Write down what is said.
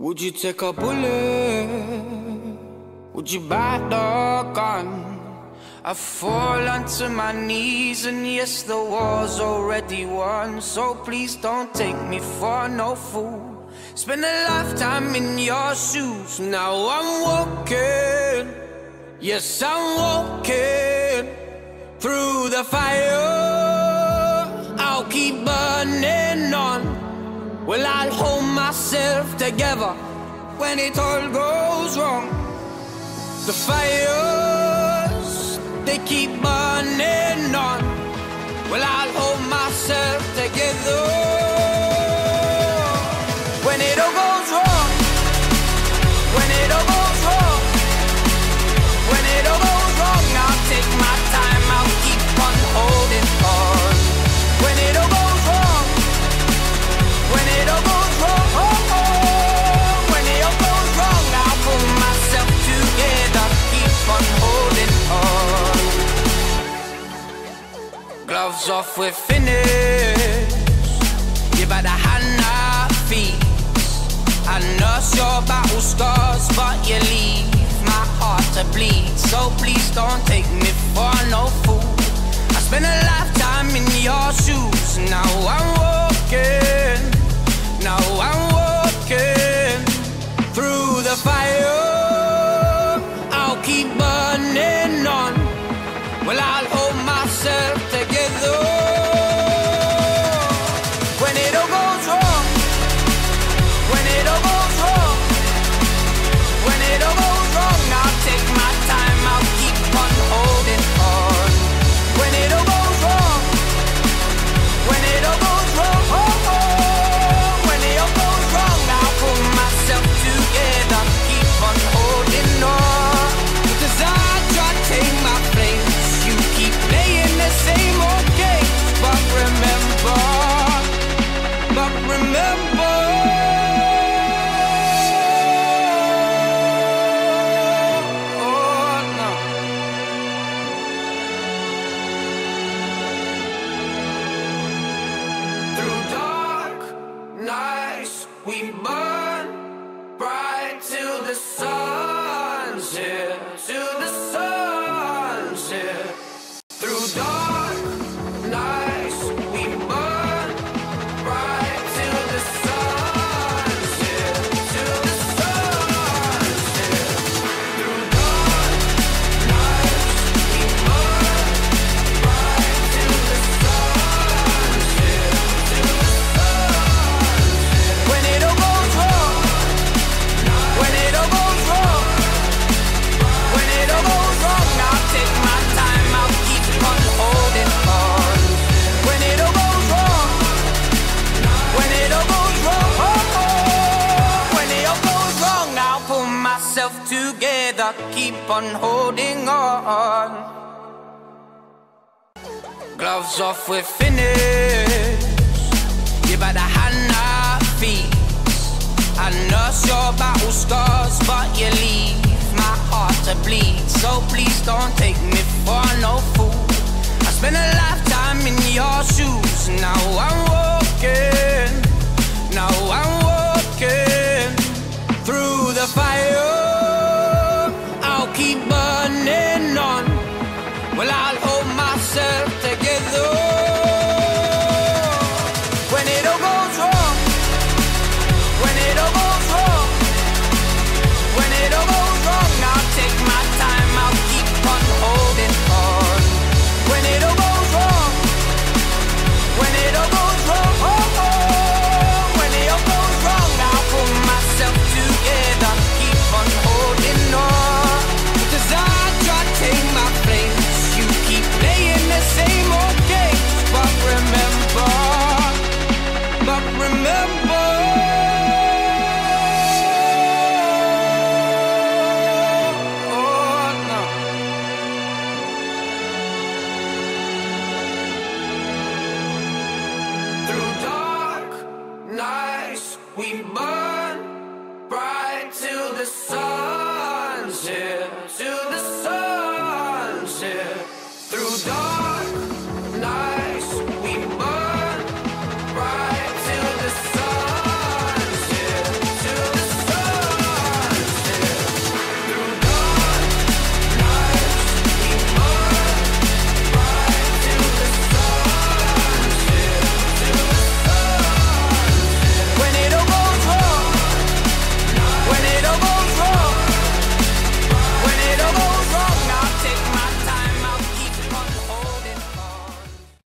Would you take a bullet? Would you buy the gun? I fall onto my knees and yes, the war's already won. So please don't take me for no fool. Spend a lifetime in your shoes. Now I'm walking. Yes, I'm walking Through the fire Well, I'll hold myself together When it all goes wrong The fires they keep burning on. Well, I'll off, we're finished. You better hand our feet. I nurse your battle scars, but you leave my heart to bleed. So please don't take me for no fool. I spent a lifetime in your shoes. Now I'm walking. Now I'm Keep on holding on. Gloves off, we're finished. You better hand our feet. I nurse your battle scars, but you leave my heart to bleed. So please don't take me for no fool. I spent a lifetime in your shoes. Now I'm walking. Nights we burn bright till the till